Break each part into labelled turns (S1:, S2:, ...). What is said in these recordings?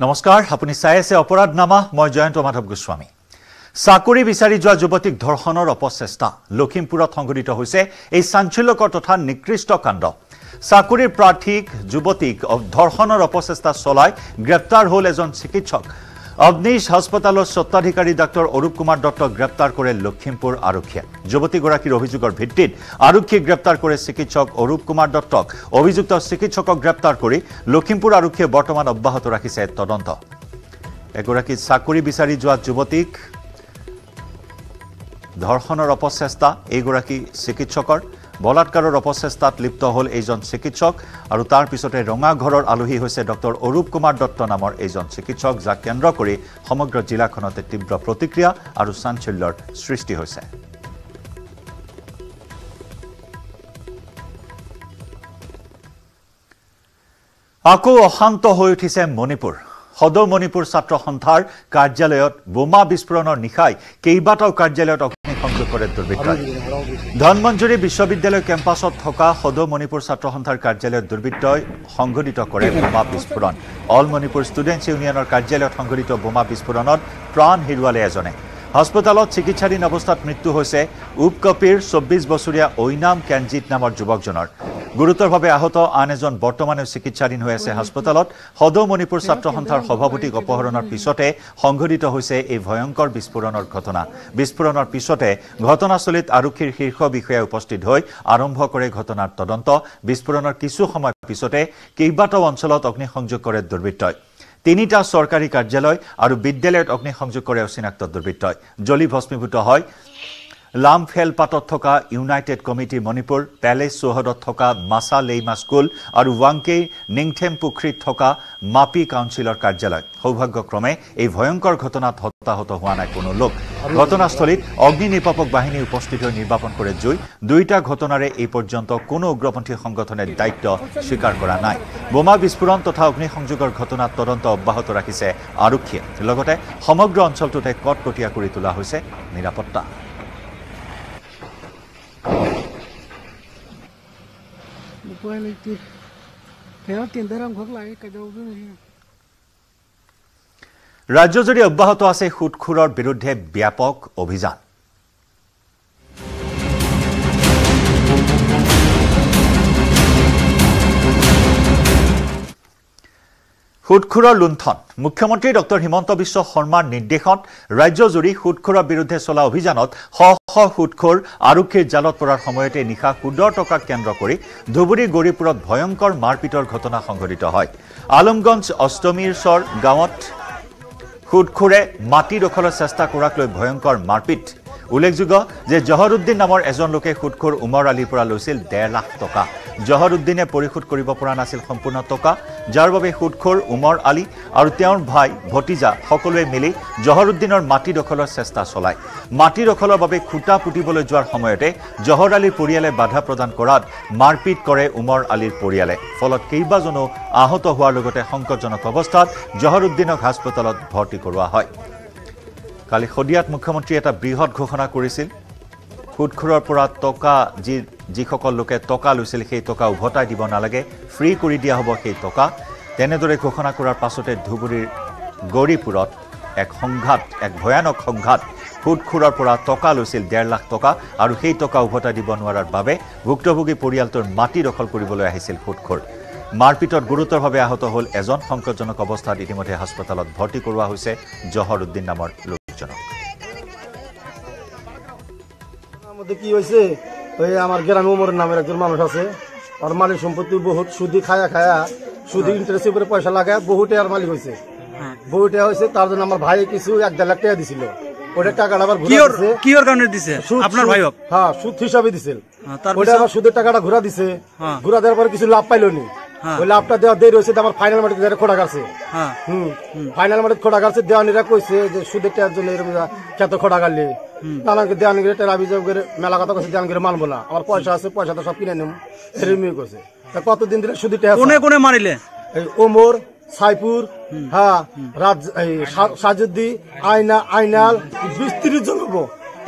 S1: নমস্কাৰ আপুনি চাই আছে অপৰাধনামা মই জয়ন্ত মাধৱ গোস্বামী। চাকৰি বিচাৰি যোৱা যুৱতীক ধৰ্ষণৰ অপচেষ্টা লখিমপুৰত সংঘটিত হৈছে এই চাঞ্চল্যকৰ তথা নিকৃষ্ট কাণ্ড। চাকৰিৰ প্ৰাৰ্থীক যুৱতীক ধৰ্ষণৰ অপচেষ্টা চলাই গ্ৰেপ্তাৰ হ'ল এজন চিকিৎসক। অগ্নিশ হাস্পতালৰ স্বত্বাধিকাৰী ডাক্তৰ অৰূপ কুমাৰ দত্তক গ্ৰেপ্তাৰ কৰে লখিমপুৰ আৰক্ষীয়ে। যুৱতীগৰাকীৰ অভিযোগৰ ভিত্তিত আৰক্ষীয়ে গ্ৰেপ্তাৰ কৰে চিকিৎসক অৰূপ কুমাৰ দত্তক। অভিযুক্ত চিকিৎসকক গ্ৰেপ্তাৰ কৰি লখিমপুৰ আৰক্ষীয়ে বৰ্তমান অব্যাহত ৰাখিছে তদন্ত। এগৰাকী চাকৰি বিচাৰি যোৱা যুৱতীক ধৰ্ষণৰ অপচেষ্টা এইগৰাকী চিকিৎসকৰ বলাৎকাৰৰ অপচেষ্টাত লিপ্ত হ'ল এইজন চিকিৎসক আৰু তাৰ পিছতে ৰঙাঘৰৰ আলহী হৈছে ডক্টৰ অৰূপ কুমাৰ দত্ত নামৰ এইজন চিকিৎসক যাক কেন্দ্ৰ কৰি সমগ্ৰ জিলাখনতে তীব্ৰ প্ৰতিক্ৰিয়া আৰু চাঞ্চল্যৰ সৃষ্টি হৈছে। আকৌ অশান্ত হৈ উঠিছে মণিপুৰ। সদৌ মণিপুৰ ছাত্ৰ সন্থাৰ কাৰ্যালয়ত বোমা বিস্ফোৰণৰ নিশাই কেইবাটাও কাৰ্যালয়ত অগ্নিসংযোগ কৰে দুৰ্বৃত্তই। ধনমঞ্জুৰী বিশ্ববিদ্যালয় কেম্পাছত থকা সদৌ মণিপুৰ ছাত্ৰ সন্থাৰ কাৰ্যালয়ত দুৰ্বৃত্তই সংঘটিত কৰে বোমা বিস্ফোৰণ। অল মণিপুৰ ষ্টুডেণ্টছ ইউনিয়নৰ কাৰ্যালয়ত সংঘটিত বোমা বিস্ফোৰণত প্ৰাণ হেৰুৱালে এজনে। হাস্পতালত চিকিৎসাধীন অৱস্থাত মৃত্যু হৈছে উপকপিৰ চৌব্বিছ বছৰীয়া ঐনাম কেনজিত নামৰ যুৱকজনৰ। গুৰুতৰভাৱে আহত আন এজন বৰ্তমানেও চিকিৎসাধীন হৈ আছে হাস্পতালত। সদৌ মণিপুৰ ছাত্ৰ সন্থাৰ সভাপতিক অপহৰণৰ পিছতে সংঘটিত হৈছে এই ভয়ংকৰ বিস্ফোৰণৰ ঘটনা। বিস্ফোৰণৰ পিছতে ঘটনাস্থলীত আৰক্ষীৰ শীৰ্ষ বিষয়া উপস্থিত হৈ আৰম্ভ কৰে ঘটনাৰ তদন্ত। বিস্ফোৰণৰ কিছু সময় পিছতে কেইবাটাও অঞ্চলত অগ্নিসংযোগ কৰে দুৰ্বৃত্তই। তিনিটা চৰকাৰী কাৰ্যালয় আৰু বিদ্যালয়ত অগ্নিসংযোগ কৰে অচিনাক্ত দুৰ্বৃত্তই। জ্বলি ভস্মীভূত হয়। লামফেলপাতত থকা ইউনাইটেড কমিটি মণিপুৰ পেলেচ চৌহদত থকা মাছা লেইমা স্কুল আৰু ৱাংকেই নিংথেম পুখুৰীত থকা মাপি কাউন্সিলৰ কাৰ্যালয়। সৌভাগ্যক্ৰমে এই ভয়ংকৰ ঘটনাত হতাহত হোৱা নাই কোনো লোক। ঘটনাস্থলীত অগ্নি নিৰ্বাপক বাহিনী উপস্থিত হৈ নিৰ্বাপন কৰে জুই। দুয়োটা ঘটনাৰে এই পৰ্যন্ত কোনো উগ্ৰপন্থী সংগঠনে দায়িত্ব স্বীকাৰ কৰা নাই। বোমা বিস্ফোৰণ তথা অগ্নিসংযোগৰ ঘটনাত তদন্ত অব্যাহত ৰাখিছে আৰক্ষীয়ে। লগতে সমগ্ৰ অঞ্চলটোতে কটকটীয়া কৰি তোলা হৈছে নিৰাপত্তা।
S2: Upuan itu kaya tindaram khok lai ka jau du ni
S1: ৰাজ্যজুৰি অব্যাহত আছে সুদখোৰৰ বিৰুদ্ধে ব্যাপক অভিযান সুদখোৰৰ লুণ্ঠন। মুখ্যমন্ত্ৰী ডক্টৰ হিমন্ত বিশ্ব শৰ্মাৰ নিৰ্দেশত ৰাজ্যজুৰি সুদখোৰৰ বিৰুদ্ধে চলা অভিযানত শ শ সুদখোৰ আৰক্ষীৰ জালত পৰাৰ সময়তে নিশা সুদৰ টকাক কেন্দ্ৰ কৰি ধুবুৰী গৌৰীপুৰত ভয়ংকৰ মাৰপিটৰ ঘটনা সংঘটিত হয়। আলমগঞ্জ অষ্টমীৰচৰ গাঁৱত সুদখোৰে মাটি দখলৰ চেষ্টা কৰাক লৈ ভয়ংকৰ মাৰপিট উল্লেখযোগ্য যে জহৰুদ্দিন নামৰ এজন লোকে সুদখোৰ উমৰ আলীৰ পৰা লৈছিল ডেৰ লাখ টকা। জহৰুদ্দিনে পৰিশোধ কৰিব পৰা নাছিল সম্পূৰ্ণ টকা যাৰ বাবে সুদখোৰ উমৰ আলী আৰু তেওঁৰ ভাই ভতিজা সকলোৱে মিলি জহৰুদ্দিনৰ মাটি দখলৰ চেষ্টা চলায়। মাটি দখলৰ বাবে খুটা পুতিবলৈ যোৱাৰ সময়তে জহৰ আলীৰ পৰিয়ালে বাধা প্ৰদান কৰাত মাৰপিট কৰে উমৰ আলীৰ পৰিয়ালে। ফলত কেইবাজনো আহত হোৱাৰ লগতে সংকটজনক অৱস্থাত জহৰুদ্দিনক হাস্পতালত ভৰ্তি কৰোৱা হয়। কালি সদিয়াত মুখ্যমন্ত্ৰীয়ে এটা বৃহৎ ঘোষণা কৰিছিল। সুদখোৰৰ পৰা টকা যি যিসকল লোকে টকা লৈছিল সেই টকা উভতাই দিব নালাগে ফ্ৰী কৰি দিয়া হ'ব সেই টকা। তেনেদৰে ঘোষণা কৰাৰ পাছতে ধুবুৰীৰ গৌৰীপুৰত এক সংঘাত এক ভয়ানক সংঘাত সুদখোৰৰ পৰা টকা লৈছিল ডেৰ লাখ টকা আৰু সেই টকা উভতাই দিব নোৱাৰাৰ বাবে ভুক্তভোগী পৰিয়ালটোৰ মাটি দখল কৰিবলৈ আহিছিল সুদখোৰ মাৰপিটত গুৰুতৰভাৱে আহত হ'ল এজন সংকটজনক অৱস্থাত ইতিমধ্যে হাস্পতালত ভৰ্তি কৰোৱা হৈছে জহৰ উদ্দিন নামৰ লোকজনক
S3: কি হয়েছে? ওই আমার গ্রামে উমর নামের একজন মানুষ আছে। আর মালিক সম্পত্তি বহুত সুদি খায়া খায়া সুদি ইন্টারেস্টের উপরে পয়সা লাগায় বহু টাকার মালিক হয়েছে। বহু টাকা হয়েছে তার জন্য আমার ভাই কিছু এক দেড় লাখ টাকা দিছিল। ওটা টাকাটা আবার দিছে। সুদ- হ্যাঁ সুদ হিসাবে দিছিল
S4: হ্যাঁ, তারপিছত?
S3: ওটা আবার সুদের টাকাটা ঘুরা দিছে।
S4: হ্যাঁ।
S3: ঘুরা দেওয়ার পরে কিছু লাভ পাইলো নি।
S4: হ্যাঁ।
S3: ওই লাভটা দেওয়া দেরি হয়েছে আমার ফাইনাল খোটা কাটছে।
S4: হ্যাঁ।
S3: হুম। ফাইনাল মাটিতে খোটা কাটছে দেওয়ানিরা কইছে যে সুদের টাকার জন্য এরকম কাটলি। নানানকে দেওয়ানি করে টেরা অভিযোগ করে মেলা কথা কইছে দেওয়ানি করে মানবো না। আমার পয়সা আছে পয়সা তো সব কিনে নিম। এরকমই কইছে। তা কতদিন ধরে সুদের টাকা
S4: কোনে কোনে মাৰিলে
S3: এই ওমর সাইপুর হ্যাঁ রাজ সাজুদ্দি আইনাল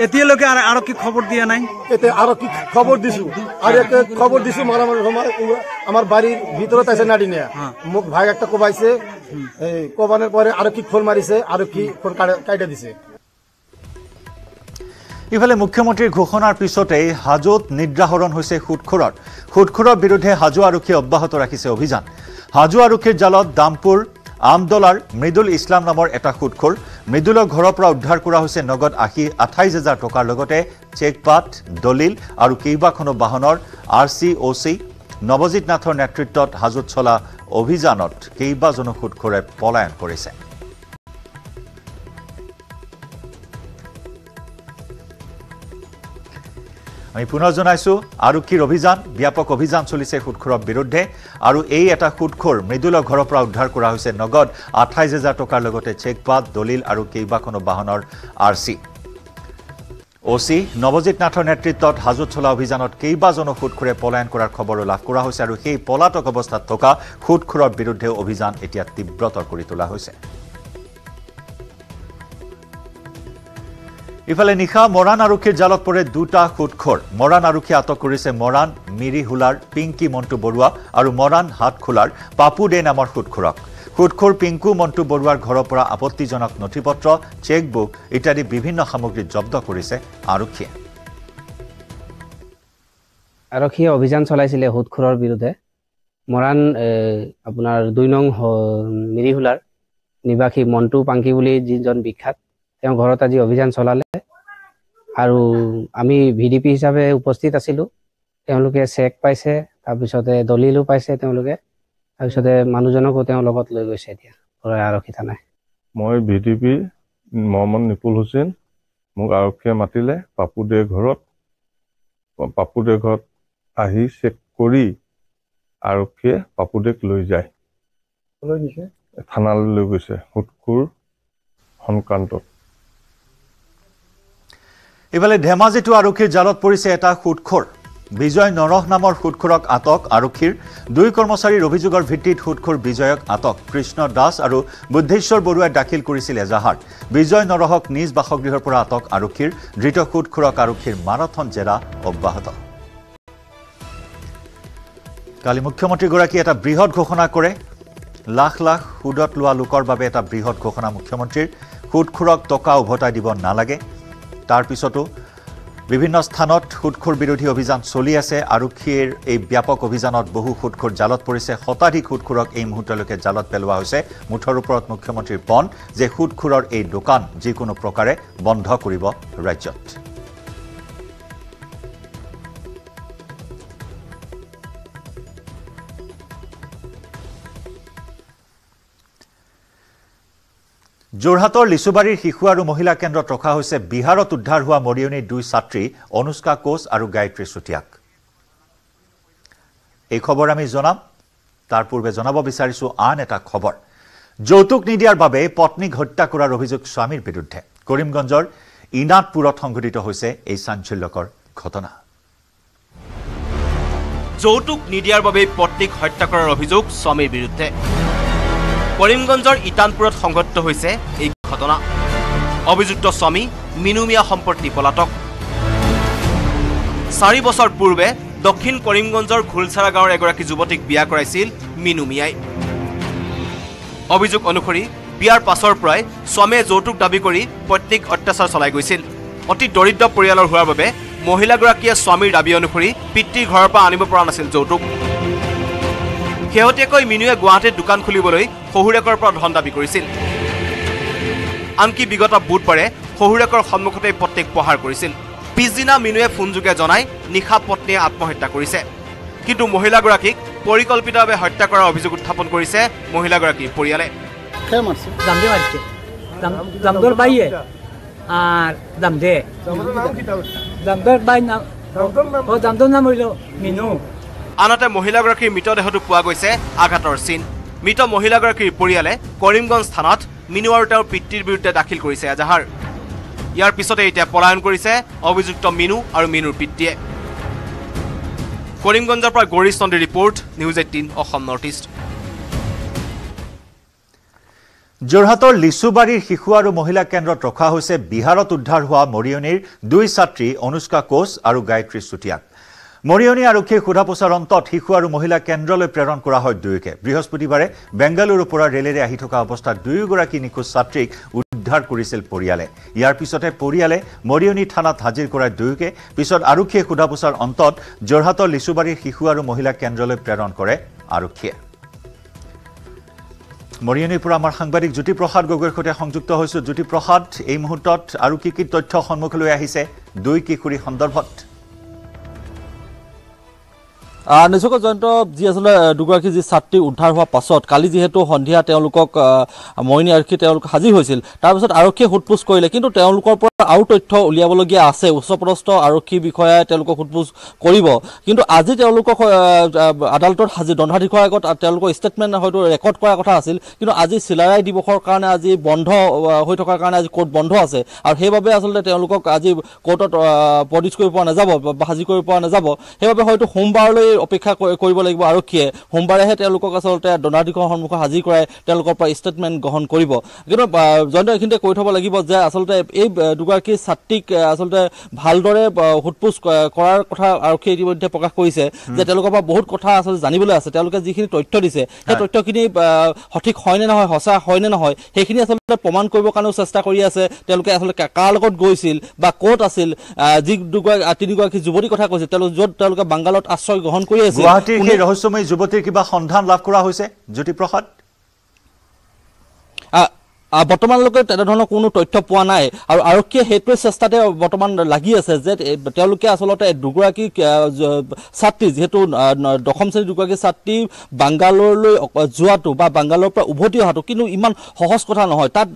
S4: আৰ- আৰক্ষীক খবৰ দিয়া নাই?
S3: এতে আরও কি খবর দিছু? আর খবর দিছু মারামারি সময় উরা- আমার বাড়ির ভিতরে আছে নাডি নিয়ে। মোক ভাই একটা কোবাইছে। এই কোবানোর পরে আরও কি ফোন মারিছে আরও কি ফোন কাইটা দিছে।
S1: ইফালে মুখ্যমন্ত্ৰীৰ ঘোষণাৰ পিছতেই হাজোত নিদ্ৰাহৰণ হৈছে সুদখোৰৰ সুদখোৰৰ বিৰুদ্ধে হাজো আৰক্ষীয়ে অব্যাহত ৰাখিছে অভিযান। হাজো আৰক্ষীৰ জালত দামপুৰ আমদলাৰ মৃদুল ইছলাম নামৰ এটা মৃদুলৰ ঘৰৰ পৰা উদ্ধাৰ কৰা হৈছে নগদ আশী আঠাইছ হাজাৰ টকাৰ লগতে চেকপাট দলিল আৰু কেইবাখনো বাহনৰ R C O' C. Nabajit নাথৰ নেতৃত্বত হাজোত চলা অভিযানত কেইবাজনো সুদখোৰে পলায়ন কৰিছে। আমি পুনৰ জনাইছো আৰক্ষীৰ অভিযান ব্যাপক অভিযান চলিছে সুদখোৰৰ বিৰুদ্ধে আৰু এই এটা সুদখোৰ মৃদুলৰ ঘৰৰ পৰা উদ্ধাৰ কৰা হৈছে নগদ আঠাইছ হাজাৰ টকাৰ লগতে চেকপাত দলিল আৰু কেইবাখনো বাহনৰ R C O' C Nabajit নাথৰ নেতৃত্বত হাজোত চলা অভিযানত কেইবাজনো সুদখোৰে পলায়ন কৰাৰ খবৰো লাভ কৰা হৈছে আৰু সেই পলাতক অৱস্থাত থকা সুদখোৰৰ বিৰুদ্ধে অভিযান এতিয়া তীব্ৰতৰ কৰি তোলা হৈছে। ইফালে নিশা মৰাণ আৰক্ষীৰ জালত পৰে দুটা সুদখোৰ মৰাণ আৰক্ষীয়ে আটক কৰিছে মৰাণ মিৰিহোলাৰ পিংকী মণ্টু বৰুৱা আৰু মৰাণ হাটখোলাৰ পাপু দে নামৰ সুদখোৰক সুদখোৰ পিংকু মণ্টু বৰুৱাৰ ঘৰৰ পৰা আপত্তিজনক নথি পত্ৰ চেকবুক ইত্যাদি বিভিন্ন সামগ্ৰী জব্দ কৰিছে আৰক্ষীয়ে।
S5: আৰক্ষীয়ে অভিযান চলাইছিলে সুদখোৰৰ বিৰুদ্ধে। মৰাণ আপোনাৰ দুই নং মিৰিহোলাৰ নিবাসী মণ্টু পাংকি বুলি যিজন বিখ্যাত তেওঁ ঘৰত আজি অভিযান চলালে। আৰু আমি ভি ডি পি হিচাপে উপস্থিত আছিলোঁ। তেওঁলোকে চেক পাইছে তাৰপিছতে দলিলো পাইছে তেওঁলোকে। তাৰপিছতে মানুহজনকো তেওঁ লগত লৈ গৈছে এতিয়া ঘৰৰ আৰক্ষী থানায়
S6: মই V D P Mohammad Nipul Hussain মোক আৰক্ষীয়ে মাতিলে পাপুদেৰ ঘৰত। পাপুদেৰ ঘৰত আহি চেক কৰি আৰক্ষীয়ে পাপুদেক লৈ যায়। থানালৈ লৈ গৈছে সুদখোৰ সংক্ৰান্তত
S1: ইফালে ধেমাজিতো আৰক্ষীৰ জালত পৰিছে এটা সুদখোৰ বিজয় নৰহ নামৰ সুদখোৰক আটক আৰক্ষীৰ দুই কৰ্মচাৰীৰ অভিযোগৰ ভিত্তিত সুদখোৰ বিজয়ক আটক। কৃষ্ণ দাস আৰু বুদ্ধেশ্বৰ বৰুৱাই দাখিল কৰিছিল এজাহাৰ বিজয় নৰহক নিজ বাসগৃহৰ পৰা আটক আৰক্ষীৰ ধৃত সুদখোৰক আৰক্ষীৰ মাৰাথন জেৰা অব্যাহত। কালি মুখ্যমন্ত্ৰীগৰাকীয়ে এটা বৃহৎ ঘোষণা কৰে। লাখ লাখ সুদত লোৱা লোকৰ বাবে এটা বৃহৎ ঘোষণা মুখ্যমন্ত্ৰীৰ। সুদখোৰক টকা উভতাই দিব নালাগে। তাৰ পিছতো বিভিন্ন স্থানত সুদখোৰ বিৰোধী অভিযান চলি আছে। আৰক্ষীৰ এই ব্যাপক অভিযানত বহু সুদখোৰ জালত পৰিছে। শতাধিক সুদখোৰক এই মুহূৰ্তলৈকে জালত পেলোৱা হৈছে। মুঠৰ ওপৰত মুখ্যমন্ত্ৰীৰ পণ যে সুদখোৰৰ এই দোকান যিকোনো প্ৰকাৰে বন্ধ কৰিব ৰাজ্যত। যোৰহাটৰ লিচুবাৰীৰ শিশু আৰু মহিলা কেন্দ্ৰত ৰখা হৈছে বিহাৰত উদ্ধাৰ হোৱা মৰিয়নীৰ দুই ছাত্ৰী অনুষ্কা কোচ আৰু গায়ত্ৰী চুতীয়াক। এই খবৰ আমি জনাম। তাৰ পূৰ্বে জনাব বিচাৰিছোঁ আন এটা খবৰ। যৌতুক নিদিয়াৰ বাবে পত্নীক হত্যা কৰাৰ অভিযোগ স্বামীৰ বিৰুদ্ধে। কৰিমগঞ্জৰ ইনাদপুৰত সংঘটিত হৈছে এই চাঞ্চল্যকৰ ঘটনা।
S7: যৌতুক নিদিয়াৰ বাবেই পত্নীক হত্যা কৰাৰ অভিযোগ স্বামীৰ বিৰুদ্ধে। কৰিমগঞ্জৰ ইটানপুৰত সংঘটিত হৈছে এই ঘটনা। অভিযুক্ত স্বামী মিনু মিয়া সম্পত্তি পলাতক। চাৰি বছৰ পূৰ্বে দক্ষিণ কৰিমগঞ্জৰ ঘোলচাৰা গাঁৱৰ এগৰাকী যুৱতীক বিয়া কৰাইছিল মিনু মিয়াই। অভিযোগ অনুসৰি বিয়াৰ পাছৰ পৰাই স্বামীয়ে যৌতুক দাবী কৰি পত্নীক অত্যাচাৰ চলাই গৈছিল। অতি দৰিদ্ৰ পৰিয়ালৰ হোৱাৰ বাবে মহিলাগৰাকীয়ে স্বামীৰ দাবী অনুসৰি পিতৃৰ ঘৰৰ পৰা আনিব পৰা নাছিল যৌতুক। শেহতীয়াকৈ মিনুৱে গুৱাহাটীত দোকান খুলিবলৈ শহুৰেকৰ পৰা ধন দাবী কৰিছিল। আনকি বিগত বুধবাৰে শহুৰেকৰ সন্মুখতেই পত্নীক প্ৰহাৰ কৰিছিল। পিছদিনা মিনুৱে ফোনযোগে জনাই নিশা পত্নীয়ে আত্মহত্যা কৰিছে। কিন্তু মহিলাগৰাকীক পৰিকল্পিতভাৱে হত্যা কৰাৰ অভিযোগ উত্থাপন কৰিছে মহিলাগৰাকীৰ পৰিয়ালে।
S2: নাম মিনু।
S7: আনহাতে মহিলাগৰাকীৰ মৃতদেহতো পোৱা গৈছে আঘাতৰ চিন। মৃত মহিলাগৰাকীৰ পৰিয়ালে কৰিমগঞ্জ থানাত মিনু আৰু তেওঁৰ পিতৃৰ বিৰুদ্ধে দাখিল কৰিছে এজাহাৰ। ইয়াৰ পিছতে এতিয়া পলায়ন কৰিছে অভিযুক্ত মিনু আৰু মিনুৰ পিতৃয়ে। কৰিমগঞ্জৰ পৰা Gourish নন্দীৰ report news eighteen Assam north east.
S1: যোৰহাটৰ লিচুবাৰীৰ শিশু আৰু মহিলা কেন্দ্ৰত ৰখা হৈছে বিহাৰত উদ্ধাৰ হোৱা মৰিয়নিৰ দুই ছাত্ৰী অনুষ্কা কোচ আৰু গায়ত্ৰী চুতীয়াক মৰিয়নি আৰক্ষীয়ে সোধা পোছাৰ অন্তত শিশু আৰু মহিলা কেন্দ্ৰলৈ প্ৰেৰণ কৰা হয় দুয়োকে। বৃহস্পতিবাৰে বেংগালুৰুৰ পৰা ৰেলেৰে আহি থকা অৱস্থাত দুয়োগৰাকী নিখোজ ছাত্ৰীক উদ্ধাৰ কৰিছিল পৰিয়ালে। ইয়াৰ পিছতে পৰিয়ালে মৰিয়নি থানাত হাজিৰ কৰায় দুয়োকে। পিছত আৰক্ষীয়ে সোধা পোছাৰ অন্তত যোৰহাটৰ লিচুবাৰীৰ শিশু আৰু মহিলা কেন্দ্ৰলৈ প্ৰেৰণ কৰে আৰক্ষীয়ে। মৰিয়নিৰ পৰা আমাৰ সাংবাদিক জ্যোতিপ্ৰসাদ গগৈৰ সৈতে সংযুক্ত হৈছোঁ। জ্যোতিপ্ৰসাদ এই মুহূৰ্তত আৰু কি কি তথ্য সন্মুখলৈ আহিছে? দুই কিশোৰী সন্দৰ্ভত।
S8: নিশ্চয়কৈ জয়ন্ত যি আচলতে দুগৰাকী যি ছাত্ৰী উদ্ধাৰ হোৱাৰ পাছত কালি যিহেতু সন্ধিয়া তেওঁলোকক মৰিনী আৰক্ষী তেওঁলোক হাজিৰ হৈছিল। তাৰপিছত আৰক্ষীয়ে সোধপোছ কৰিলে কিন্তু তেওঁলোকৰ পৰা আৰু তথ্য উলিয়াবলগীয়া আছে উচ্চপদস্থ আৰক্ষী বিষয়াই তেওঁলোকক সোধপোছ কৰিব। কিন্তু আজি তেওঁলোকক আদালতত হাজিৰ দণ্ডাধীশৰ আগত তেওঁলোকৰ ষ্টেটমেণ্ট হয়তো ৰেকৰ্ড কৰাৰ কথা আছিল কিন্তু আজি চিলাৰায় দিৱসৰ কাৰণে আজি বন্ধ হৈ থকাৰ কাৰণে আজি কোৰ্ট বন্ধ আছে। আৰু সেইবাবে আচলতে তেওঁলোকক আজি কোৰ্টত প্ৰডিউচ কৰিব পৰা নাযাব বা হাজিৰ কৰিব পৰা নাযাব। সেইবাবে হয়তো সোমবাৰলৈ অপেক্ষা কৰি- কৰিব লাগিব আৰক্ষীয়ে। সোমবাৰেহে তেওঁলোকক আচলতে দণ্ডাধীশৰ সন্মুখত হাজিৰ কৰাই তেওঁলোকৰ পৰা ষ্টেটমেণ্ট গ্ৰহণ কৰিব। কিন্তু জয়ন্ত এইখিনিতে কৈ থ'ব লাগিব যে আচলতে এই দুগৰাকী ছাত্ৰীক আচলতে ভালদৰে ক- কৰাৰ কথা আৰক্ষীয়ে ইতিমধ্যে প্ৰকাশ কৰিছে যে তেওঁলোকৰ পৰা বহুত কথা আচলতে জানিবলৈ আছে। তেওঁলোকে যিখিনি তথ্য দিছে সেই তথ্যখিনি সঠিক হয় নে নহয় সঁচা হয় নে নহয় সেইখিনি আচলতে প্ৰমাণ কৰিবৰ কাৰণেও চেষ্টা কৰি আছে। তেওঁলোকে আচলতে কাৰ লগত গৈছিল বা ক'ত আছিল যি দুগৰাকী তিনিগৰাকী যুৱতীৰ কথা কৈছিল তেওঁলোক য'ত তেওঁলোকে বাংগালত আশ্ৰয় গ্ৰহণ কৰি আছিল
S1: গুৱাহাটীৰ সেই ৰহস্যময়ী যুৱতীৰ কিবা সন্ধান লাভ কৰা হৈছে? জ্যোতিপ্ৰসাদ?
S8: বৰ্তমানলৈকে তেনেধৰণৰ কোনো তথ্য পোৱা নাই। আৰু আৰক্ষীয়ে সেইটোৱে চেষ্টাতে বৰ্তমান লাগি আছে যে তেওঁলোকে আচলতে দুগৰাকী ছাত্ৰী যিহেতু দশম শ্ৰেণীৰ দুগৰাকী ছাত্ৰী বাংগালোৰলৈ যোৱাটো বা বাংগালোৰৰ পৰা উভতি অহাটো কিন্তু ইমান সহজ কথা নহয়। তাত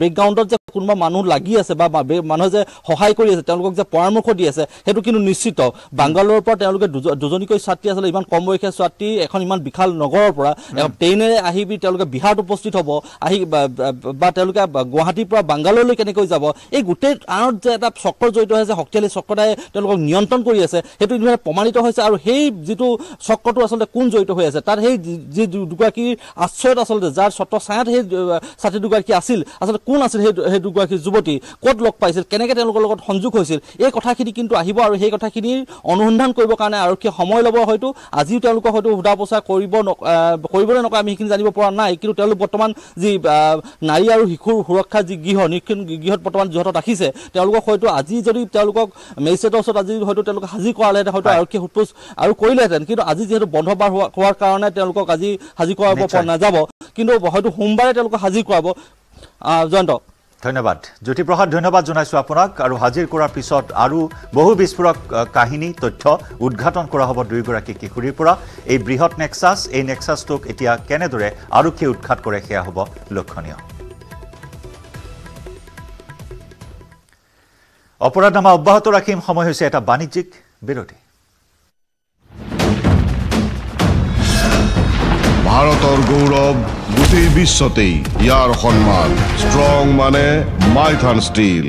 S8: বেকগ্ৰাউণ্ডত যে কোনোবা মানুহ লাগি আছে বা মানুহে যে সহায় কৰি আছে তেওঁলোকক যে পৰামৰ্শ দি আছে সেইটো কিন্তু নিশ্চিত। বাংগালোৰৰ পৰা তেওঁলোকে দুজ- দুজনীকৈ ছাত্ৰী আচলতে ইমান কম বয়সীয়া ছাত্ৰী এখন ইমান বিশাল নগৰৰ পৰা। ট্ৰেইনেৰে আহি তেওঁলোকে বিহাৰত উপস্থিত হ'ব আহি বা- তেওঁলোকে গুৱাহাটীৰ পৰা বাংগালোৰলৈ কেনেকৈ যাব এই গোটেই আঁৰত যে এটা চক্ৰ জড়িত হৈ আছে শক্তিশালী চক্ৰ এটাই তেওঁলোকক নিয়ন্ত্ৰণ কৰি আছে সেইটো ইতিমধ্যে প্ৰমাণিত হৈছে আৰু সেই যিটো চক্ৰটো আচলতে কোন জড়িত হৈ আছে তাত সেই যি- দুগৰাকীৰ আশ্ৰয়ত আচলতে যাৰ ছত্ৰ ছায়াত সেই ছাত্ৰী দুগৰাকী আছিল আচলতে কোন আছিল সেই সেই দুগৰাকী যুৱতী ক'ত লগ পাইছিল কেনেকৈ তেওঁলোকৰ লগত সংযোগ হৈছিল এই কথাখিনি কিন্তু আহিব আৰু সেই কথাখিনিৰ অনুসন্ধান কৰিবৰ কাৰণে আৰক্ষীয়ে সময় ল'ব হয়তো আজিও তেওঁলোকক হয়তো সোধা পোছা কৰিব ন- আহ, কৰিবলৈ নকয় আমি সেইখিনি জানিব পৰা নাই কিন্তু তেওঁলোক বৰ্তমান যি নাৰী আৰু শিশুৰ সুৰক্ষা যি গৃহ নিৰীক্ষণ গৃহত বৰ্তমান যিহেতু ৰাখিছে তেওঁলোকক হয়তো আজি যদি তেওঁলোকক মেজিষ্ট্ৰেটৰ ওচৰত আজি হয়তো তেওঁলোকক হাজিৰ কৰালেহেঁতেন হয়তো আৰক্ষীয়ে সোধপোছ আৰু কৰিলেহেঁতেন। কিন্তু আজি যিহেতু বন্ধ বাৰ হোৱা- হোৱাৰ কাৰণে তেওঁলোকক আজি হাজিৰ কৰাব পৰা। নাযাব। কিন্তু হয়তো সোমবাৰে তেওঁলোকক হাজিৰ কৰাব। জয়ন্ত।
S1: ধন্যবাদ। জ্যোতিপ্ৰসাদ ধন্যবাদ জনাইছোঁ আপোনাক। আৰু হাজিৰ কৰাৰ পিছত আৰু বহু বিস্ফোৰক কাহিনী তথ্য উদঘাটন কৰা হ'ব দুয়োগৰাকী কিশোৰীৰ পৰা। এই বৃহৎ নেক্সাছ এই নেক্সাছটোক এতিয়া কেনেদৰে আৰক্ষীয়ে উৎখাত কৰে সেয়া হ'ব লক্ষণীয়। অপৰাধনামা অব্যাহত ৰাখিম সময় হৈছে এটা বাণিজ্যিক বিৰতি।
S9: ভাৰতৰ গৌৰৱ গোটেই বিশ্বতেই ইয়াৰ সন্মান। ষ্ট্ৰং মানে মাইথান ষ্টীল।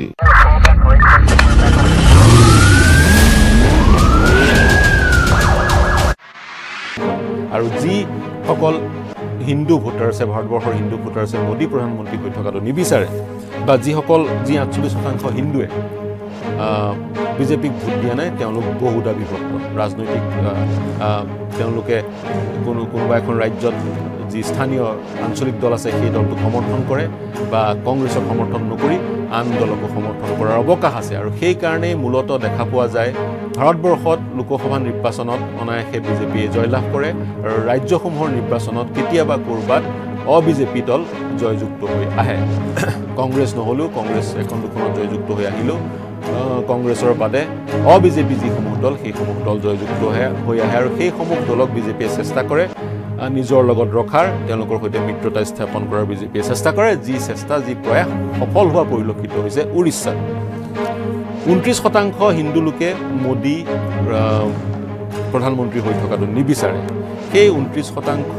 S10: আৰু যিসকল হিন্দু ভোটাৰ আছে ভাৰতবৰ্ষৰ হিন্দু ভোটাৰ আছে মোদী প্ৰধানমন্ত্ৰী হৈ থকাটো নিবিচাৰে বা যিসকল যি আঠচল্লিছ শতাংশ হিন্দুৱে বিজেপিক ভোট দিয়া নাই তেওঁলোক বহুদা বিভক্ত। ৰাজনৈতিক তেওঁলোকে কোনো কোনোবা এখন ৰাজ্যত যি স্থানীয় আঞ্চলিক দল আছে সেই দলটোক সমৰ্থন কৰে বা কংগ্ৰেছক সমৰ্থন নকৰি আন দলকো সমৰ্থন কৰাৰ অৱকাশ আছে। আৰু সেইকাৰণেই মূলতঃ দেখা পোৱা যায় ভাৰতবৰ্ষত লোকসভা নিৰ্বাচনত অনায়াসে বিজেপিয়ে জয়লাভ কৰে আৰু ৰাজ্যসমূহৰ নিৰ্বাচনত কেতিয়াবা ক'ৰবাত অবিজেপি দল জয়যুক্ত হৈ আহে। কংগ্ৰেছ নহ'লেও কংগ্ৰেছ এখন দুখনত জয়যুক্ত হৈ আহিলেও আহ, কংগ্ৰেছৰ বাদে অবিজেপি যিসমূহ দল সেইসমূহ দল জয়যুক্ত হৈ আহে আৰু সেইসমূহ দলক বিজেপিয়ে চেষ্টা কৰে নিজৰ লগত ৰখাৰ তেওঁলোকৰ সৈতে মিত্ৰতা স্থাপন কৰাৰ বিজেপিয়ে চেষ্টা কৰে যি চেষ্টা যি প্ৰয়াস সফল হোৱা পৰিলক্ষিত হৈছে উৰিষ্যাত। ঊনত্ৰিছ শতাংশ হিন্দু লোকে মোদী প্ৰধানমন্ত্ৰী হৈ থকাটো নিবিচাৰে। সেই ঊনত্ৰিছ শতাংশ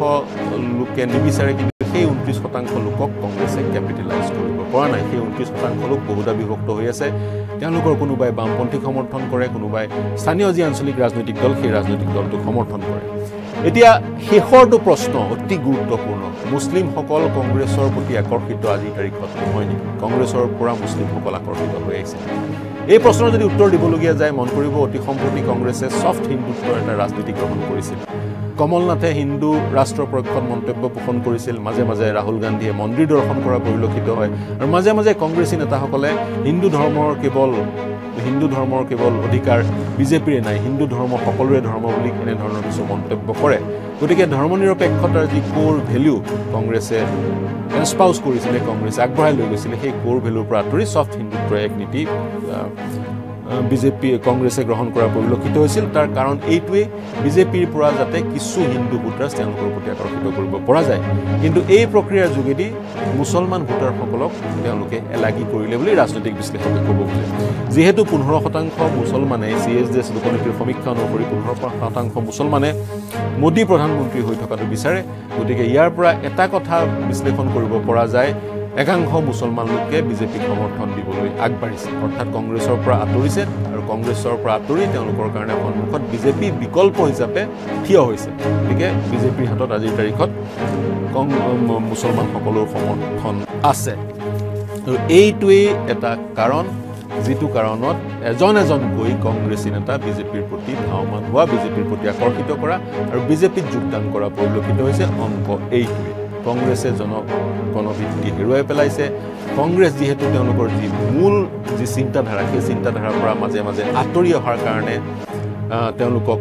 S10: লোকে নিবিচাৰে কিন্তু সেই ঊনত্ৰিছ শতাংশ লোকক কংগ্ৰেছে কেপিটেলাইজ কৰিব পৰা নাই সেই ঊনত্ৰিছ শতাংশ লোক বহুদা বিভক্ত হৈ আছে। তেওঁলোকৰ কোনোবাই বামপন্থীক সমৰ্থন কৰে কোনোবাই স্থানীয় যি আঞ্চলিক ৰাজনৈতিক দল সেই ৰাজনৈতিক দলটোক সমৰ্থন কৰে। এতিয়া শেষৰটো প্ৰশ্ন অতি গুৰুত্বপূৰ্ণ। মুছলিমসকল কংগ্ৰেছৰ প্ৰতি আকৰ্ষিত আজিৰ তাৰিখত নহয় নেকি? কংগ্ৰেছৰ পৰা মুছলিমসকল আকৰ্ষিত হৈ আহিছে। এই প্ৰশ্নৰ যদি উত্তৰ দিবলগীয়া যায় মন কৰিব অতি সম্প্ৰতি কংগ্ৰেছে ছফ্ট হিন্দুত্বৰ এটা ৰাজনীতি গ্ৰহণ কৰিছিল। কমল নাথে হিন্দু ৰাষ্ট্ৰৰ পক্ষত মন্তব্য পোষণ কৰিছিল। মাজে মাজে ৰাহুল গান্ধীয়ে মন্দিৰ দৰ্শন কৰা পৰিলক্ষিত হয়। আৰু মাজে মাজে কংগ্ৰেছী নেতাসকলে হিন্দু ধৰ্মৰ কেৱল হিন্দু ধৰ্মৰ কেৱল অধিকাৰ বিজেপিৰে নাই হিন্দু ধৰ্ম সকলোৰে ধৰ্ম বুলি এনেধৰণৰ কিছু মন্তব্য কৰে। গতিকে ধৰ্ম নিৰপেক্ষতাৰ যি ক'ৰ ভেলিউ কংগ্ৰেছে এনস্পাউজ কৰিছিলে কংগ্ৰেছে আগবঢ়াই লৈ গৈছিলে সেই ক'ৰ ভেলুৰ পৰা আঁতৰি ছফ্ট হিন্দুত্বৰ এক নীতি বিজেপি কংগ্ৰেছে গ্ৰহণ কৰা পৰিলক্ষিত হৈছিল। তাৰ কাৰণ এইটোৱেই বিজেপিৰ পৰা যাতে কিছু হিন্দু ভোটাৰ্ছ তেওঁলোকৰ প্ৰতি আকৰ্ষিত কৰিব পৰা যায়। কিন্তু এই প্ৰক্ৰিয়াৰ যোগেদি মুছলমান ভোটাৰসকলক তেওঁলোকে এলাগী কৰিলে বুলি ৰাজনৈতিক বিশ্লেষকে ক'ব খোজে। যিহেতু পোন্ধৰ শতাংশ মুছলমানে চি এছ ডি এছ লোকনীতিৰ সমীক্ষা অনুসৰি পোন্ধৰ শতাংশ মুছলমানে মোদী প্ৰধানমন্ত্ৰী হৈ থকাটো বিচাৰে। গতিকে ইয়াৰ পৰা এটা কথা বিশ্লেষণ কৰিব পৰা যায় একাংশ মুছলমান লোকে বিজেপিক সমৰ্থন দিবলৈ আগবাঢ়িছে। অৰ্থাৎ কংগ্ৰেছৰ পৰা আঁতৰিছে আৰু কংগ্ৰেছৰ পৰা আঁতৰি তেওঁলোকৰ কাৰণে সন্মুখত বিজেপি বিকল্প হিচাপে থিয় হৈছে। গতিকে বিজেপিৰ হাতত আজিৰ তাৰিখত মুছলমানসকলৰ সমৰ্থন আছে। আৰু এইটোৱেই এটা কাৰণ যিটো কাৰণত এজন এজনকৈ কংগ্ৰেছী নেতা বিজেপিৰ প্ৰতি ধাৱমান হোৱা বিজেপিৰ প্ৰতি আকৰ্ষিত কৰা আৰু বিজেপিত যোগদান কৰা পৰিলক্ষিত হৈছে অংক এইটোৱে কংগ্ৰেছে জন গণভিত্তি হেৰুৱাই পেলাইছে। কংগ্ৰেছ যিহেতু তেওঁলোকৰ যি মূল যি চিন্তাধাৰা সেই চিন্তাধাৰাৰ পৰা মাজে মাজে আঁতৰি অহাৰ কাৰণে তেওঁলোকক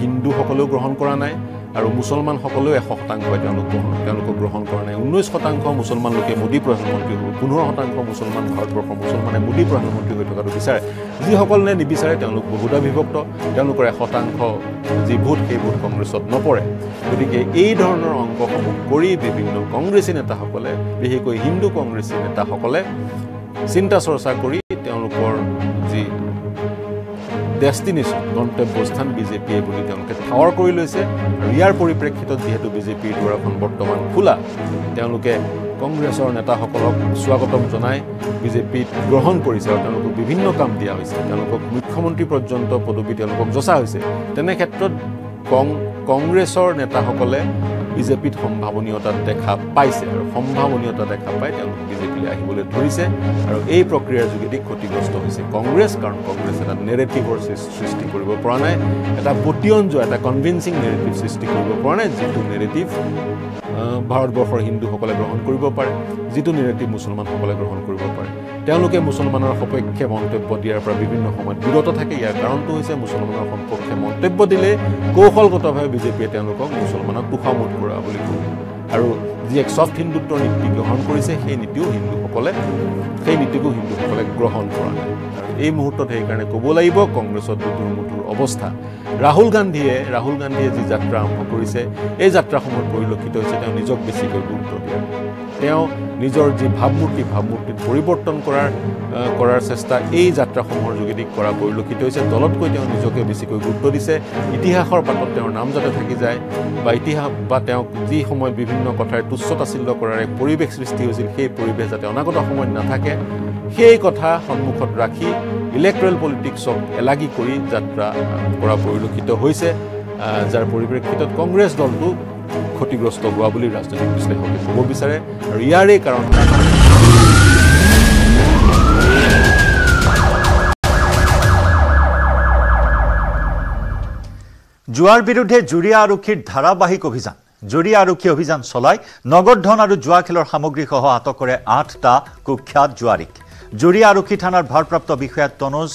S10: হিন্দুসকলেও গ্ৰহণ কৰা নাই। আৰু মুছলমানসকলেও এশ শতাংশই তেওঁলোক তেওঁলোকক গ্ৰহণ কৰা নাই। ঊনৈছ শতাংশ মুছলমান লোকে মোদী প্ৰধানমন্ত্ৰী হ'ব পোন্ধৰ শতাংশ মুছলমান ভাৰতবৰ্ষৰ মুছলমানে মোদী প্ৰধানমন্ত্ৰী হৈ থকাটো বিচাৰে। যিসকলে নিবিচাৰে তেওঁলোক বহুদা বিভক্ত তেওঁলোকৰ এশ শতাংশ যি ভোট সেই ভোট কংগ্ৰেছত নপৰে। গতিকে এই ধৰণৰ অংকসমূহ কৰি বিভিন্ন কংগ্ৰেছী নেতাসকলে বিশেষকৈ হিন্দু কংগ্ৰেছী নেতাসকলে চিন্তা চৰ্চা কৰি তেওঁলোকৰ যি ডেষ্টিনেশ্যন গন্তব্যস্থান বিজেপিয়ে বুলি তেওঁলোকে ঠাৱৰ কৰি লৈছে। আৰু ইয়াৰ পৰিপ্ৰেক্ষিতত যিহেতু বিজেপিৰ দুৱাৰখন বৰ্তমান খোলা তেওঁলোকে কংগ্ৰেছৰ নেতাসকলক স্বাগতম জনাই বিজেপিত গ্ৰহণ কৰিছে আৰু তেওঁলোকক বিভিন্ন কাম দিয়া হৈছে। তেওঁলোকক মুখ্যমন্ত্ৰী পৰ্যন্ত পদবী তেওঁলোকক যচা হৈছে। তেনে ক্ষেত্ৰত কং কংগ্ৰেছৰ নেতাসকলে বিজেপিত সম্ভাৱনীয়তা দেখা পাইছে আৰু সম্ভাৱনীয়তা দেখা পাই তেওঁলোক বিজেপিলৈ আহিবলৈ ধৰিছে আৰু এই প্ৰক্ৰিয়াৰ যোগেদি ক্ষতিগ্ৰস্ত হৈছে কংগ্ৰেছ কাৰণ কংগ্ৰেছ এটা নেৰেটিভৰ সৃষ্টি কৰিব পৰা নাই এটা পতিয়ঞ্জ এটা কনভিনচিং নেৰেটিভ সৃষ্টি কৰিব পৰা নাই যিটো নেৰেটিভ ভাৰতবৰ্ষৰ হিন্দুসকলে গ্ৰহণ কৰিব পাৰে যিটো নেৰেটিভ মুছলমানসকলে গ্ৰহণ কৰিব পাৰে। তেওঁলোকে মুছলমানৰ সপক্ষে মন্তব্য দিয়াৰ পৰা বিভিন্ন সময়ত বিৰত থাকে। ইয়াৰ কাৰণটো হৈছে মুছলমানৰ সপক্ষে মন্তব্য দিলে কৌশলগতভাৱে বিজেপিয়ে তেওঁলোকক মুছলমানক তোষামোদ কৰা বুলি কয়। আৰু যি এক ছফ্ট হিন্দুত্বৰ নীতি গ্ৰহণ কৰিছে সেই নীতিও হিন্দুসকলে সেই নীতিকো হিন্দুসকলে গ্ৰহণ কৰা নাই। এই মুহূৰ্তত সেইকাৰণে ক'ব লাগিব কংগ্ৰেছত দুটুৰ মুঠুৰ অৱস্থা। ৰাহুল গান্ধীয়ে ৰাহুল গান্ধীয়ে যি যাত্ৰা আৰম্ভ কৰিছে এই যাত্ৰাসমূহত পৰিলক্ষিত হৈছে তেওঁ নিজক বেছিকৈ গুৰুত্ব দিয়ে। তেওঁ নিজৰ যি ভাৱমূৰ্তি ভাৱমূৰ্তিত পৰিৱৰ্তন কৰাৰ কৰাৰ চেষ্টা এই যাত্ৰাসমূহৰ যোগেদি কৰা পৰিলক্ষিত হৈছে। দলতকৈ তেওঁ নিজকে বেছিকৈ গুৰুত্ব দিছে। ইতিহাসৰ পাতত তেওঁৰ নাম যাতে থাকি যায় বা ইতিহাস বা তেওঁক যি সময়ত বিভিন্ন কথাৰে তুচ্ছ তাচিল্য কৰাৰ এক পৰিৱেশ সৃষ্টি হৈছিল সেই পৰিৱেশ যাতে অনাগত সময়ত নাথাকে সেই কথা সন্মুখত ৰাখি ইলেক্ট্ৰেল পলিটিক্সক এলাগী কৰি যাত্ৰা কৰা পৰিলক্ষিত হৈছে যাৰ পৰিপ্ৰেক্ষিতত কংগ্ৰেছ দলটো ক্ষতিগ্ৰস্ত হোৱা বুলি ৰাজনৈতিক বিশ্লেষকে ক'ব বিচাৰে। আৰু ইয়াৰেই কাৰণ
S1: জুৱাৰ বিৰুদ্ধে জুৰীয়া আৰক্ষীৰ ধাৰাবাহিক অভিযান। জুৰীয়া আৰক্ষী অভিযান চলাই নগদ ধন আৰু জুৱা খেলৰ সামগ্ৰীসহ আটক কৰে আঠটা কুখ্যাত জুৱাৰীক। জুৰীয়া আৰক্ষী থানাৰ ভাৰপ্ৰাপ্ত বিষয়া তনুজ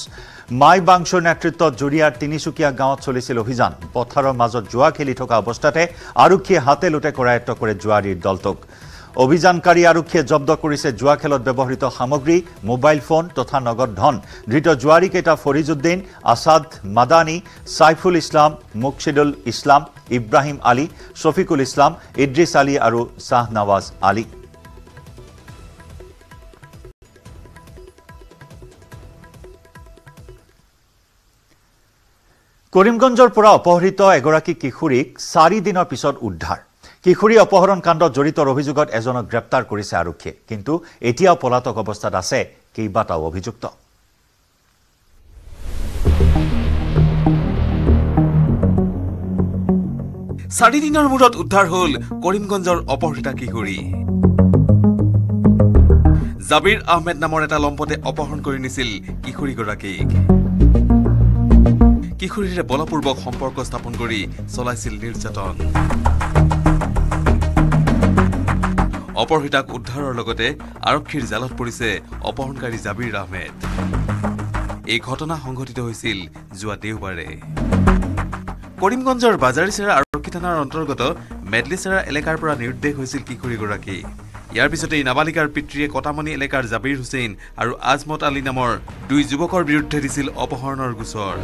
S1: মাই বাংশুৰ নেতৃত্বত জুৰিয়াৰ তিনিচুকীয়া গাঁৱত চলিছিল অভিযান। পথাৰৰ মাজত জুৱা খেলি থকা অৱস্থাতে আৰক্ষীয়ে হাতে লোটে কৰায়ত্ব কৰে জুৱাৰীৰ দলটোক। অভিযানকাৰী আৰক্ষীয়ে জব্দ কৰিছে জুৱা খেলত ব্যৱহৃত সামগ্ৰী মোবাইল ফোন তথা নগদ ধন। ধৃত জুৱাৰীকেইটা ফৰিজুদ্দিন আছাদ মাদানী ছাইফুল ইছলাম মুকছিদুল ইছলাম ইব্ৰাহিম আলী ছফিকুল ইছলাম ইদ্ৰিছ আলী আৰু শ্বাহনৱাজ আলী। কৰিমগঞ্জৰ পৰা অপহৃত এগৰাকী কিশোৰীক চাৰি দিনৰ পিছত উদ্ধাৰ। কিশোৰী অপহৰণ কাণ্ডত জড়িত অভিযোগত এজনক গ্ৰেপ্তাৰ কৰিছে আৰক্ষীয়ে। কিন্তু এতিয়াও পলাতক অৱস্থাত আছে কেইবাটাও অভিযুক্ত।
S11: চাৰিদিনৰ মূৰত উদ্ধাৰ হ'ল কৰিমগঞ্জৰ অপহৃতা কিশোৰী। জাবিৰ আহমেদ নামৰ এটা লম্পতে অপহৰণ কৰি নিছিল কিশোৰীগৰাকীক। কিশোৰীৰে বলপূৰ্বক সম্পৰ্ক স্থাপন কৰি চলাইছিল নিৰ্যাতন। অপহৃতাক উদ্ধাৰৰ লগতে আৰক্ষীৰ জালত পৰিছে অপহৰণকাৰী জাবিৰ আহমেদ। এই ঘটনা সংঘটিত হৈছিল যোৱা দেওবাৰে। কৰিমগঞ্জৰ বাজাৰীচেৰা আৰক্ষী থানাৰ অন্তৰ্গত মেডলিচেৰা এলেকাৰ পৰা নিৰ্দেশ হৈছিল কিশোৰীগৰাকী ইয়াৰ পিছতেই নাবালিকাৰ পিতৃয়ে কটামণি এলেকাৰ জাবিৰ হুছেইন আৰু আজমত আলী নামৰ দুই যুৱকৰ বিৰুদ্ধে দিছিল অপহৰণৰ গোচৰ।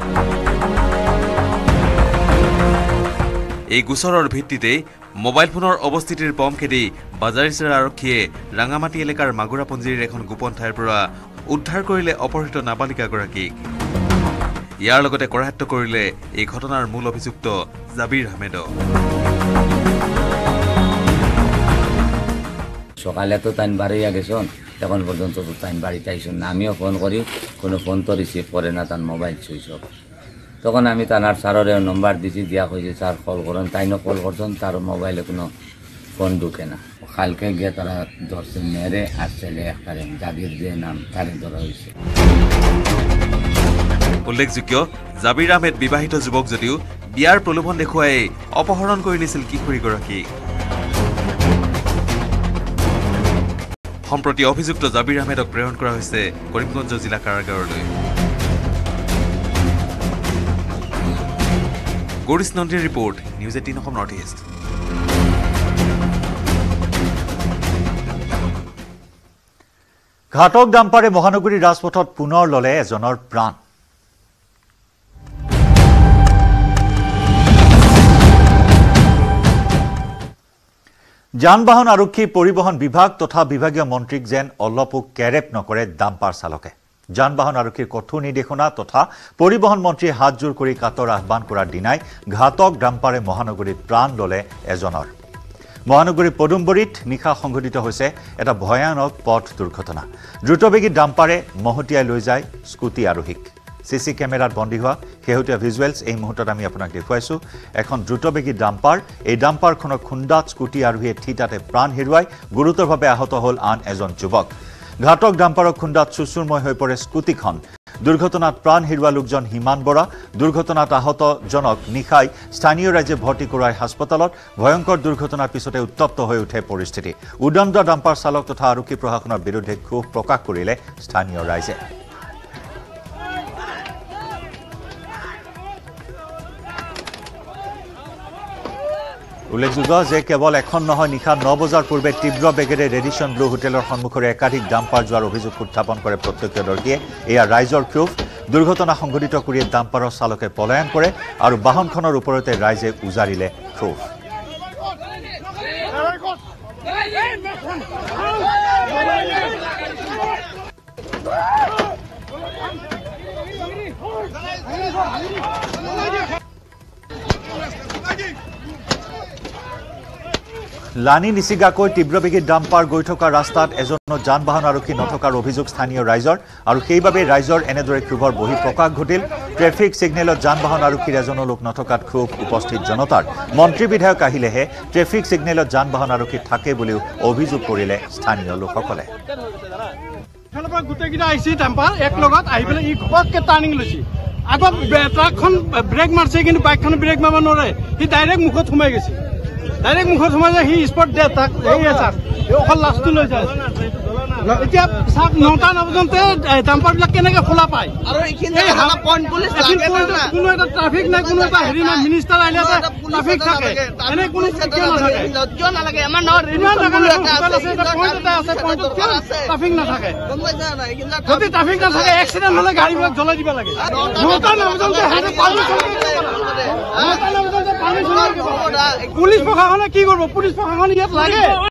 S11: এই গোচৰৰ ভিত্তিতেই মোবাইল ফোনৰ অৱস্থিতিৰ পম খেদি বাজাৰীচেৰা আৰক্ষীয়ে ৰাঙামাটি এলেকাৰ মাগুৰাপঞ্জীৰ এখন গোপন ঠাইৰ পৰা উদ্ধাৰ কৰিলে অপহৃত নাবালিকাগৰাকীক। ইয়াৰ লগতে কৰায়ত্ব কৰিলে এই ঘটনাৰ মূল অভিযুক্ত জাবিৰ আহমেদক।
S12: সকালে তো তাইন বাড়িয়া গেছন, এখন পর্যন্ত তো তাইন বাড়িতে আইসন না। আমিও ফোন করি, কোনো ফোন তো রিসিভ করে না তার মোবাইল সুইচ অফ তখন আমি তার স্যারের নম্বর দিছি, দিয়া হয়েছে স্যার কল করেন। তাইনও কল করছেন, তার মোবাইলে কোনো ফোন ঢুকে না। কালকে গিয়ে তারা ধরছে, মেরে আর ছেলে একবারে জাবির যে নাম, তারে ধরা হয়েছে
S11: উল্লেখযোগ্য জাবিৰ আহমেদ বিবাহিত যুৱক যদিও বিয়াৰ প্ৰলোভন দেখুৱাই অপহৰণ কৰি নিছিল কিশোৰীগৰাকীক। সম্প্ৰতি অভিযুক্ত জাবিৰ আহমেদক প্ৰেৰণ কৰা হৈছে কৰিমগঞ্জ জিলা কাৰাগাৰলৈ। Gourish নন্দীৰ report news eighteen Assam north east.
S1: ঘাতক ডাম্পাৰে মহানগৰী ৰাজপথত পুনৰ ললে এজনৰ প্ৰাণ। যান বাহন আৰক্ষী পৰিবহণ বিভাগ তথা বিভাগীয় মন্ত্ৰীক যেন অলপো কেৰেপ নকৰে ডাম্পাৰ চালকে। যান বাহন আৰক্ষীৰ কঠোৰ নিৰ্দেশনা তথা পৰিবহণ মন্ত্ৰীয়ে হাতজোৰ কৰি কাটৰ আহ্বান কৰাৰ দিনাই ঘাতক ডাম্পাৰে মহানগৰীত প্ৰাণ ললে এজনৰ। মহানগৰীৰ পদুমবৰীত নিশা সংঘটিত হৈছে এটা ভয়ানক পথ দুৰ্ঘটনা। দ্ৰুতবেগী ডাম্পাৰে মহতিয়াই লৈ যায় স্কুটি আৰোহীক চি চি কেমেৰাত বন্দী হোৱা শেহতীয়া ভিজুৱেলছ এই মুহূৰ্তত আমি আপোনাক দেখুৱাইছোঁ। এখন দ্ৰুতবেগী ডাম্পাৰ। এই ডাম্পাৰখনৰ খুন্দাত স্কুটি আৰোহীয়ে থিতাতে প্ৰাণ হেৰুৱাই গুৰুতৰভাৱে আহত হ'ল আন এজন যুৱক। ঘাতক ডাম্পাৰৰ খুন্দাত চুচুৰময় হৈ পৰে স্কুটিখন। দুৰ্ঘটনাত প্ৰাণ হেৰুওৱা লোকজন হিমান বৰা দুৰ্ঘটনাত আহতজনক নিশাই স্থানীয় ৰাইজে ভৰ্তি কৰোৱাই হাস্পতালত। ভয়ংকৰ দুৰ্ঘটনাৰ পিছতে উত্তপ্ত হৈ উঠে পৰিস্থিতি। উদণ্ড ডাম্পাৰ চালক তথা আৰক্ষী প্ৰশাসনৰ বিৰুদ্ধে ক্ষোভ প্ৰকাশ কৰিলে স্থানীয় ৰাইজে। উল্লেখযোগ্য যে কেৱল এখন নহয় নিশা ন বজাৰ পূৰ্বে তীব্ৰ বেগেৰে ৰেডিশ্যন ব্লু হোটেলৰ সন্মুখৰে একাধিক ডাম্পাৰ যোৱাৰ অভিযোগ উত্থাপন কৰে প্ৰত্যক্ষদৰ্শীয়ে এয়া ৰাইজৰ ক্ষোভ দুৰ্ঘটনা সংঘটিত কৰি ডাম্পাৰৰ চালকে পলায়ন কৰে আৰু বাহনখনৰ ওপৰতে ৰাইজে উজাৰিলে ক্ষোভ লানি নিচিগাকৈ তীব্ৰবেগী ডাম্পাৰ গৈ থকা ৰাস্তাত এজনো যান বাহন আৰক্ষী নথকাৰ অভিযোগ স্থানীয় ৰাইজৰ আৰু সেইবাবে ৰাইজৰ এনেদৰে ক্ষোভৰ বহি প্ৰকাশ ঘটিল। ট্ৰেফিক ছিগনেলত যান বাহন আৰক্ষীৰ এজনো লোক নথকাত ক্ষোভ উপস্থিত জনতাৰ। মন্ত্ৰী বিধায়ক আহিলেহে ট্ৰেফিক ছিগনেলত যান বাহন আৰক্ষী থাকে বুলিও অভিযোগ কৰিলে স্থানীয় লোকসকলে।
S2: আগত ট্ৰাকখন ব্ৰেক মাৰিছে কিন্তু বাইকখন ব্ৰেক মাৰিব নোৱাৰে। সি ডাইৰেক্ট মুখত সোমাই গৈছে। ডাইৰেক্ট মুখত সোমাই যায় সি স্পট ডেথ তাক হেৰি চাওক এই অকল লাষ্টটো লৈ যায়। এতিয়া চাওক নটা নবজাতে ডাম্পাৰবিলাক কেনেকৈ খোলা পায়? কোনো এটা ট্ৰাফিক নাই কোনো এটা হেৰি নাই মিনিষ্টাৰ আহিলে ট্ৰাফিক থাকে। এনে কোনো ট্ৰাফিক নাথাকে। যদি ট্ৰাফিক নাথাকে এক্সিডেণ্ট হ'লে গাড়ীবিলাক জ্বলাই দিব লাগে। নটা পাৰ্মিশ্যন নটা পুলিচ প্ৰশাসনে কি কৰিব পুলিচ প্ৰশাসন ইয়াত লাগে।